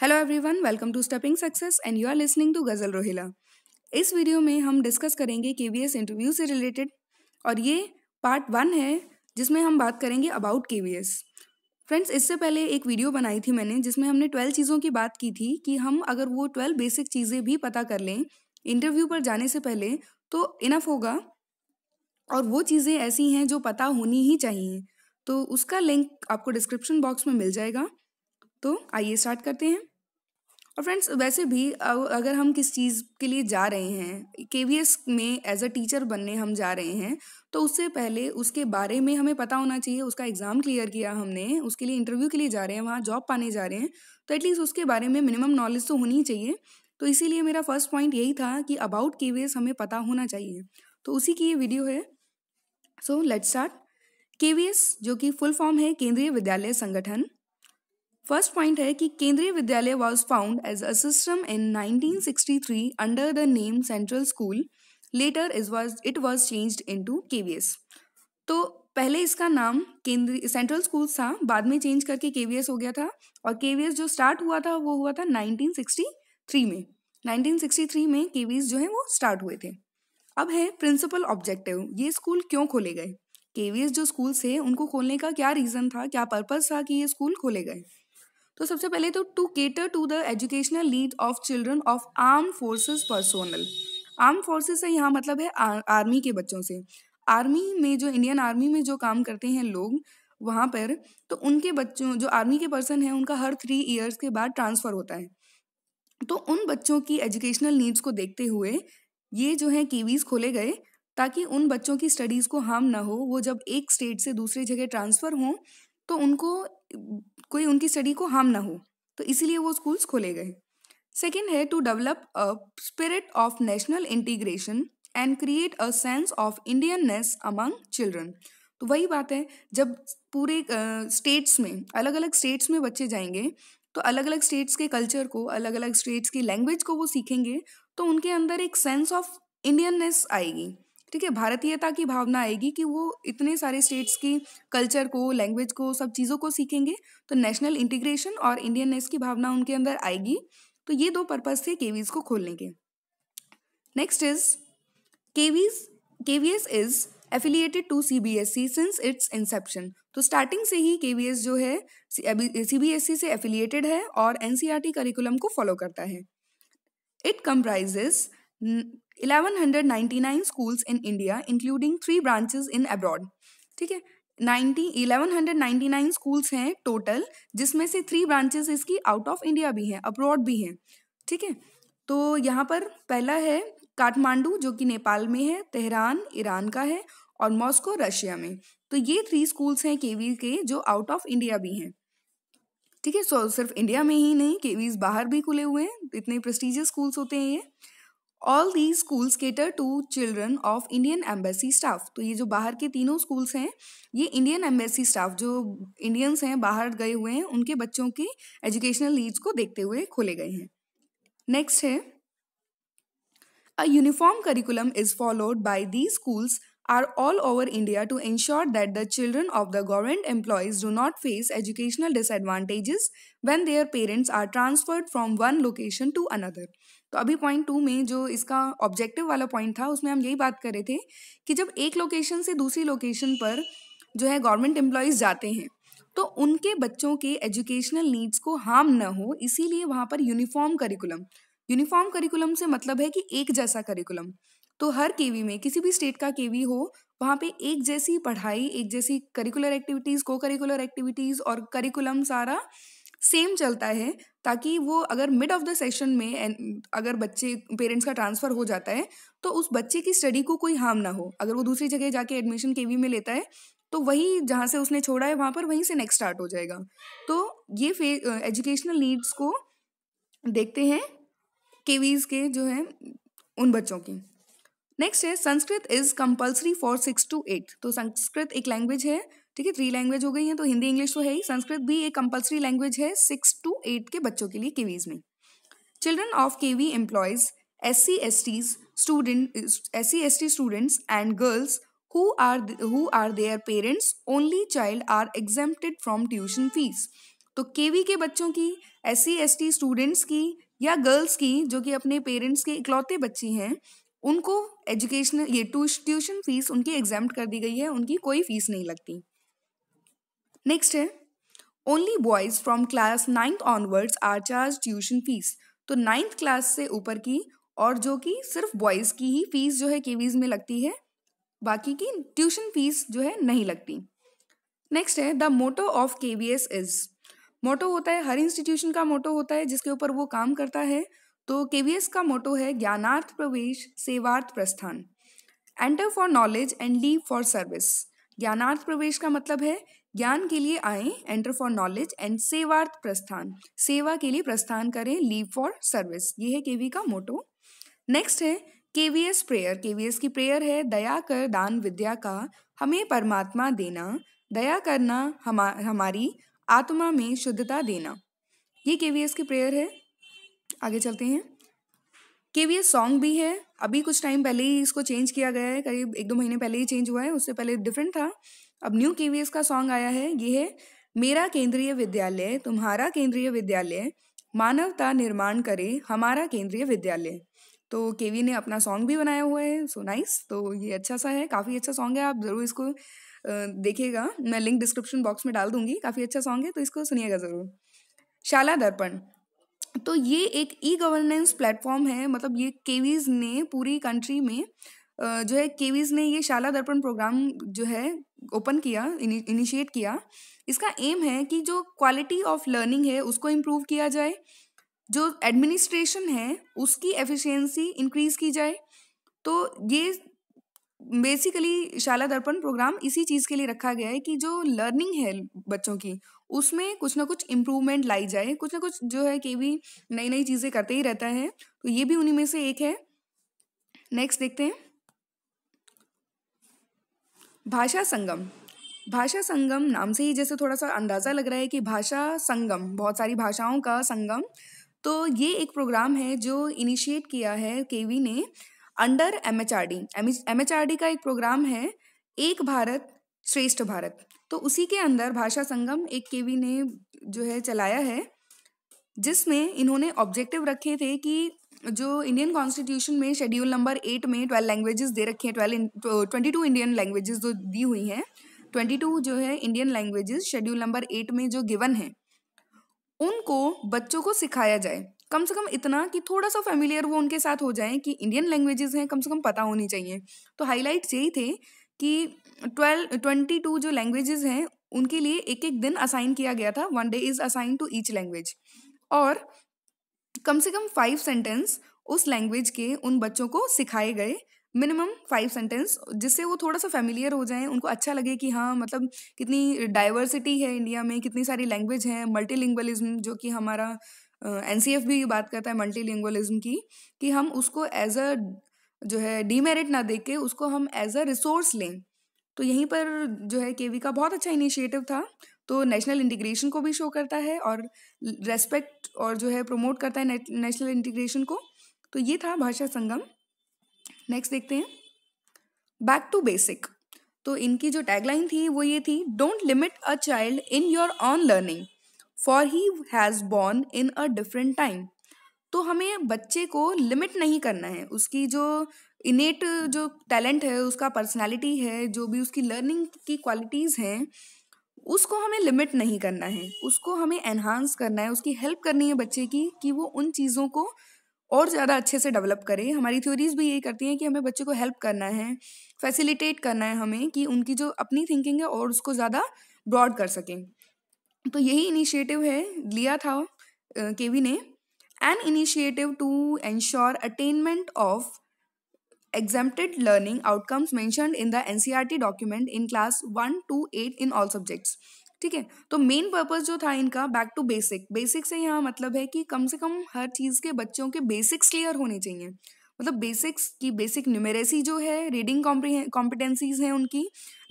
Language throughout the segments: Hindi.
Hello everyone welcome to stepping success and you are listening to Ghazal Rohila इस वीडियो में हम डिस्कस करेंगे के इंटरव्यू से रिलेटेड और ये पार्ट वन है जिसमें हम बात करेंगे अबाउट के फ्रेंड्स इससे पहले एक वीडियो बनाई थी मैंने जिसमें हमने ट्वेल्व चीज़ों की बात की थी कि हम अगर वो ट्वेल्व बेसिक चीज़ें भी पता कर लें इंटरव्यू पर जाने से पहले तो इनफ होगा और वो चीज़ें ऐसी हैं जो पता होनी ही चाहिए। तो उसका लिंक आपको डिस्क्रिप्शन बॉक्स में मिल जाएगा। तो आइए स्टार्ट करते हैं। और फ्रेंड्स वैसे भी अगर हम किस चीज़ के लिए जा रहे हैं के में एज अ टीचर बनने हम जा रहे हैं तो उससे पहले उसके बारे में हमें पता होना चाहिए, उसका एग्ज़ाम क्लियर किया हमने, उसके लिए इंटरव्यू के लिए जा रहे हैं, वहाँ जॉब पाने जा रहे हैं तो एटलीस्ट उसके बारे में मिनिमम नॉलेज तो होनी चाहिए। तो इसीलिए मेरा फ़र्स्ट पॉइंट यही था कि अबाउट के हमें पता होना चाहिए। तो उसी की ये वीडियो है। सो लेट स्टार्ट के जो कि फुल फॉर्म है, केंद्रीय विद्यालय संगठन। फ़र्स्ट पॉइंट है कि Kendriya Vidyalaya was found as a system in 1963 under the name central school later is was it was changed into KVS तो पहले इसका नाम केंद्रीय सेंट्रल स्कूल था, बाद में चेंज करके केवीएस हो गया था। और केवीएस जो स्टार्ट हुआ था, वो हुआ था 1963 में। 1963 में केवीएस जो है वो स्टार्ट हुए थे। अब है प्रिंसिपल ऑब्जेक्टिव ये स्कूल क्यों खोले गए? केवीएस जो स्कूल से उनको खोलने का क्या रीज़न था, क्या पर्पज़ था कि ये स्कूल खोले गए? तो सबसे पहले तो to cater to the educational need of children of arm forces personnel arm forces से यहाँ मतलब है आर्मी के बच्चों से. आर्मी में जो इंडियन आर्मी में जो काम करते हैं लोग, वहाँ पर तो उनके बच्चों, जो आर्मी के पर्सन हैं, उनका हर थ्री ईयर्स के बाद ट्रांसफ़र होता है. तो उन बच्चों की एजुकेशनल नीड्स को देखते हुए, ये जो है कीवीज़ खोले गए, ताकि उन बच्चों की स्टडीज़ को हार्म ना हो, वो जब एक स्टेट से दूसरी जगह ट्रांसफ़र हों तो उनको, कोई उनकी स्टडी को हार्म ना हो। तो इसीलिए वो स्कूल्स खोले गए। सेकेंड है to develop a spirit of national integration and create a sense of Indianness among children तो वही बात है, जब पूरे स्टेट्स में अलग अलग स्टेट्स में बच्चे जाएँगे तो अलग अलग स्टेट्स के कल्चर को अलग अलग स्टेट्स की लैंग्वेज को वो सीखेंगे तो उनके अंदर एक सेंस ऑफ़ इंडियननेस आएगी। ठीक है, भारतीयता की भावना आएगी कि वो इतने सारे स्टेट्स की कल्चर को लैंग्वेज को, सब चीज़ों को सीखेंगे तो नेशनल इंटीग्रेशन और इंडियननेस की भावना उनके अंदर आएगी। तो ये दो पर्पज थे केवीज को खोलने के। Next is KVs KVS is affiliated to C B S C since its inception तो स्टार्टिंग से ही के वी एस जो है सी बी एस सी से एफिलिएटेड है और N C R T curriculum को फॉलो करता है। It comprises 1199 schools in India, including three branches in abroad. ठीक है? Ninety eleven hundred ninety nine schools हैं टोटल जिसमें से थ्री ब्रांचेस इसकी आउट ऑफ़ इंडिया भी हैं अब्रॉड भी हैं। ठीक है? तो यहाँ पर पहला है काठमांडू जो कि नेपाल में है तेहरान ईरान का है और मॉस्को रशिया में। तो ये थ्री स्कूल्स हैं केवी के जो आउट ऑफ़ इंडिया भी हैं। ठीक है? सो सिर्फ़ इंडिया में ही नहीं केवीज बाहर भी खुले हुए हैं। इतने प्रेस्टिजियस स्कूल्स होते हैं ये। All the schools cater to children of Indian embassy staff तो ये जो बाहर के तीनों स्कूल्स हैं, ये इंडियन एम्बेसी स्टाफ जो इंडियंस हैं, बाहर गए हुए हैं, उनके बच्चों के एजुकेशनल नीड्स को देखते हुए खोले गए हैं। नेक्स्ट है a uniform curriculum is followed by the schools are all over India to ensure that the children of the government employees do not face educational disadvantages when their parents are transferred from one location to another तो अभी पॉइंट टू में जो इसका ऑब्जेक्टिव वाला पॉइंट था, उसमें हम यही बात कर रहे थे कि जब एक लोकेशन से दूसरी लोकेशन पर जो है गवर्नमेंट एम्प्लॉयज़ जाते हैं तो उनके बच्चों के एजुकेशनल नीड्स को हार्म न हो, इसीलिए वहाँ पर यूनिफॉर्म करिकुलम यूनिफॉर्म करिकुलम से मतलब है कि एक जैसा करिकुलम तो हर केवी में, किसी भी स्टेट का केवी हो, वहाँ पे एक जैसी पढ़ाई, एक जैसी करिकुलर एक्टिविटीज़ को करिकुलर एक्टिविटीज़ और करिकुलम सारा सेम चलता है, ताकि वो अगर मिड ऑफ़ द सेशन में अगर बच्चे पेरेंट्स का ट्रांसफ़र हो जाता है तो उस बच्चे की स्टडी को कोई हार्म ना हो। अगर वो दूसरी जगह जाके एडमिशन के में लेता है तो वही जहाँ से उसने छोड़ा है, वहाँ पर वहीं से नेक्स्ट स्टार्ट हो जाएगा। तो ये फे एजुकेशनल नीड्स को देखते हैं केवीज के जो है, उन बच्चों की। नेक्स्ट है, Sanskrit is compulsory for six to eight तो संस्कृत एक लैंग्वेज है ठीक है थ्री लैंग्वेज हो गई है तो हिंदी इंग्लिश तो है ही, संस्कृत भी एक कंपल्सरी लैंग्वेज है सिक्स टू एट के बच्चों के लिए केवीज में। Children of K V employees S C S Ts student S C S T students and girls who are who are their parents, only child are exempted from tuition fees तो केवी के बच्चों की S C S T students की या गर्ल्स की, जो कि अपने पेरेंट्स के इकलौते बच्ची हैं, उनको एजुकेशन ये ट्यूशन फ़ीस उनकी एग्ज़ाम कर दी गई है, उनकी कोई फ़ीस नहीं लगती। नेक्स्ट है only boys from class ninth onwards are charge tuition fees तो नाइन्थ क्लास से ऊपर की और जो कि सिर्फ़ बॉयज़ की ही फ़ीस जो है केवीज में लगती है, बाकी की ट्यूशन फ़ीस जो है नहीं लगती। नेक्स्ट है the motto of K V S is motto होता है, हर इंस्टीट्यूशन का मोटो होता है, जिसके ऊपर वो काम करता है। तो के वी एस का मोटो है, ज्ञानार्थ प्रवेश, सेवार्थ प्रस्थान। Enter for knowledge and leave for service ज्ञानार्थ प्रवेश का मतलब है ज्ञान के लिए आए एंटर फॉर नॉलेज एंड सेवार्थ प्रस्थान। सेवा के लिए प्रस्थान करें लीव फॉर सर्विस ये है केवी का मोटो नेक्स्ट है केवीएस प्रेयर केवीएस की प्रेयर है, दया कर दान विद्या का हमें परमात्मा देना। दया करना हमा, हमारी आत्मा में शुद्धता देना। ये केवीएस की प्रेयर है। आगे चलते हैं। केवीएस सॉन्ग भी है। अभी कुछ टाइम पहले ही इसको चेंज किया गया है। करीब एक दो महीने पहले ही चेंज हुआ है। उससे पहले डिफरेंट था। अब न्यू केवीएस का सॉन्ग आया है, ये है, मेरा केंद्रीय विद्यालय, तुम्हारा केंद्रीय विद्यालय, मानवता निर्माण करे हमारा केंद्रीय विद्यालय तो केवी ने अपना सॉन्ग भी बनाया हुआ है सो so नाइस nice. तो ये अच्छा सा है, काफ़ी अच्छा सॉन्ग है, आप ज़रूर इसको देखिएगा, मैं लिंक डिस्क्रिप्शन बॉक्स में डाल दूँगी, काफ़ी अच्छा सॉन्ग है तो इसको सुनिएगा ज़रूर शाला दर्पण तो ये एक ई गवर्नेंस प्लेटफॉर्म है मतलब ये केवीज ने पूरी कंट्री में जो है केवीज ने ये शाला दर्पण प्रोग्राम जो है ओपन किया इनिशिएट किया। इसका एम है कि जो क्वालिटी ऑफ़ लर्निंग है उसको इम्प्रूव किया जाए, जो एडमिनिस्ट्रेशन है उसकी एफिशिएंसी इंक्रीज की जाए। तो ये बेसिकली शाला दर्पण प्रोग्राम इसी चीज़ के लिए रखा गया है कि जो लर्निंग है बच्चों की, उसमें कुछ ना कुछ इम्प्रूवमेंट लाई जाए। कुछ ना कुछ जो है कि भी नई नई चीज़ें करते ही रहता है तो ये भी उन्हीं में से एक है। नेक्स्ट देखते हैं। भाषा संगम। भाषा संगम नाम से ही जैसे थोड़ा सा अंदाज़ा लग रहा है कि भाषा संगम, बहुत सारी भाषाओं का संगम। तो ये एक प्रोग्राम है जो इनिशिएट किया है केवी ने under M H R D M H R D का एक प्रोग्राम है, एक भारत, श्रेष्ठ भारत। तो उसी के अंदर भाषा संगम एक केवी ने जो है चलाया है, जिसमें इन्होंने ऑब्जेक्टिव रखे थे कि जो इंडियन कॉन्स्टिट्यूशन में शेड्यूल नंबर एट में ट्वेल्व लैंग्वेजेस दे रखे हैं twelve twenty two Indian languages जो दी हुई हैं ट्वेंटी टू जो है Indian languages schedule number eight में जो गिवन है, उनको बच्चों को सिखाया जाए। कम से कम इतना कि थोड़ा सा फेमिलियर वो उनके साथ हो जाए कि इंडियन लैंग्वेजेस हैं, कम से कम पता होनी चाहिए। तो हाईलाइट यही थे कि ट्वेल्व ट्वेंटी टू जो लैंग्वेजेस हैं, उनके लिए एक एक दिन असाइन किया गया था। One day is assign to each language और कम से कम फाइव सेंटेंस उस लैंग्वेज के उन बच्चों को सिखाए गए। मिनिमम फाइव सेंटेंस जिससे वो थोड़ा सा फेमिलियर हो जाएँ, उनको अच्छा लगे कि हाँ मतलब कितनी डाइवर्सिटी है इंडिया में, कितनी सारी लैंग्वेज हैं मल्टीलिंग्वलिज्म जो कि हमारा एन सी एफ़ भी बात करता है मल्टीलिंग्वलिज्म की, कि हम उसको एज अ जो है डीमेरिट ना देख के उसको हम एज अ रिसोर्स लें। तो यहीं पर जो है केवी का बहुत अच्छा इनिशिएटिव था। तो नेशनल इंटीग्रेशन को भी शो करता है और रेस्पेक्ट और जो है प्रमोट करता है नेशनल इंटीग्रेशन को। तो ये था भाषा संगम। नेक्स्ट देखते हैं। बैक टू बेसिक तो इनकी जो टैगलाइन थी वो ये थी don't limit a child in your own learning for he has born in a different time तो हमें बच्चे को लिमिट नहीं करना है। उसकी जो इनेट जो टैलेंट है, उसका पर्सनैलिटी है, जो भी उसकी लर्निंग की क्वालिटीज़ हैं उसको हमें लिमिट नहीं करना है। उसको हमें एनहांस करना है। उसकी हेल्प करनी है बच्चे की कि वो उन चीज़ों को और ज़्यादा अच्छे से डेवलप करे। हमारी थ्योरीज भी यही करती हैं कि हमें बच्चे को हेल्प करना है फैसिलिटेट करना है हमें कि उनकी जो अपनी थिंकिंग है और उसको ज़्यादा ब्रॉड कर सकें। तो यही इनिशिएटिव है, लिया था केवी ने। An initiative to ensure attainment of exempted learning outcomes mentioned in the NCRT document in class one two eight in all subjects. ठीक है? तो मेन पर्पज जो था इनका बैक टू बेसिक बेसिक से यहाँ मतलब है कि कम से कम हर चीज़ के बच्चों के बेसिक्स क्लियर होने चाहिए। मतलब बेसिक्स की बेसिक न्यूमेरेसी जो है रीडिंग कॉम्पिटेंसीज हैं उनकी।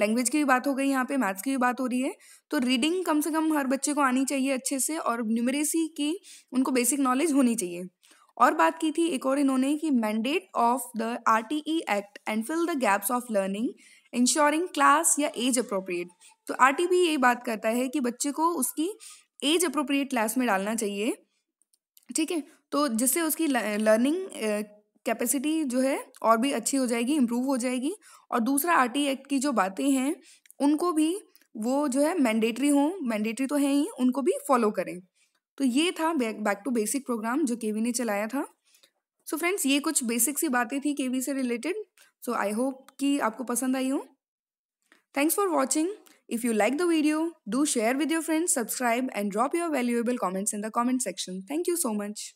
लैंग्वेज की भी बात हो गई, यहाँ पे मैथ्स की भी बात हो रही है। तो रीडिंग कम से कम हर बच्चे को आनी चाहिए अच्छे से और न्यूमेरेसी की उनको बेसिक नॉलेज होनी चाहिए। और बात की थी एक और इन्होंने कि mandate of the R T E act and fill the gaps of learning ensuring class या एज अप्रोप्रिएट तो आर टी बी यही बात करता है कि बच्चे को उसकी एज अप्रोप्रिएट क्लास में डालना चाहिए। ठीक है? तो जिससे उसकी लर्निंग कैपेसिटी जो है और भी अच्छी हो जाएगी इम्प्रूव हो जाएगी। और दूसरा आर टी एक्ट की जो बातें हैं, उनको भी वो जो है मैंडेटरी हों मैंडेटरी तो हैं ही, उनको भी फॉलो करें। तो ये था बैक टू बेसिक प्रोग्राम जो केवी ने चलाया था। सो so फ्रेंड्स ये कुछ बेसिक सी बातें थी केवी से रिलेटेड सो आई होप कि आपको पसंद आई हो। Thanks for watching if you like the video do share with your friends subscribe and drop your valuable comments in the comment section thank you so much